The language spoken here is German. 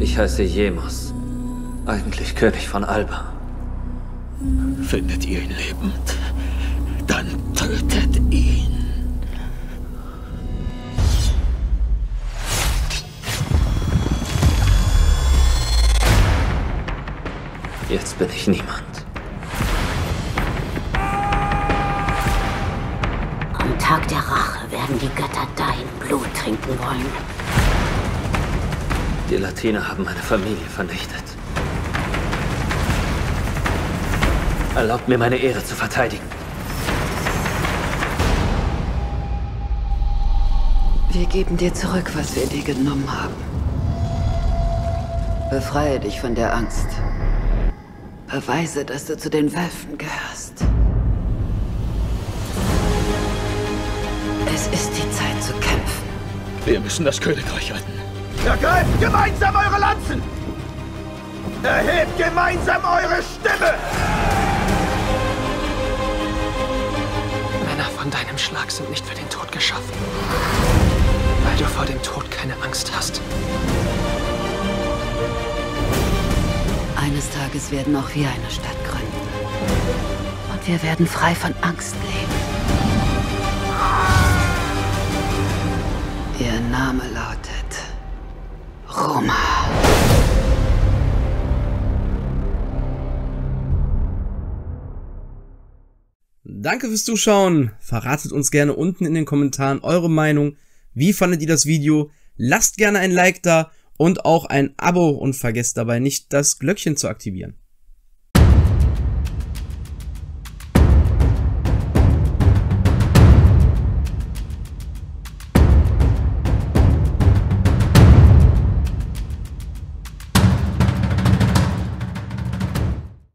Ich heiße Jemos. Eigentlich König von Alba. Findet ihr ihn lebend, dann tötet ihn. Jetzt bin ich niemand. Am Tag der Rache werden die Götter dein Blut trinken wollen. Die Latiner haben meine Familie vernichtet. Erlaubt mir, meine Ehre zu verteidigen. Wir geben dir zurück, was wir dir genommen haben. Befreie dich von der Angst. Beweise, dass du zu den Wölfen gehörst. Es ist die Zeit zu kämpfen. Wir müssen das Königreich retten. Ergreift gemeinsam eure Lanzen! Erhebt gemeinsam eure Stimme! Männer von deinem Schlag sind nicht für den Tod geschaffen. Weil du vor dem Tod keine Angst hast. Eines Tages werden auch wir eine Stadt gründen. Und wir werden frei von Angst leben. Ihr Name lautet Roma. Danke fürs Zuschauen. Verratet uns gerne unten in den Kommentaren eure Meinung. Wie fandet ihr das Video? Lasst gerne ein Like da und auch ein Abo und vergesst dabei nicht, das Glöckchen zu aktivieren.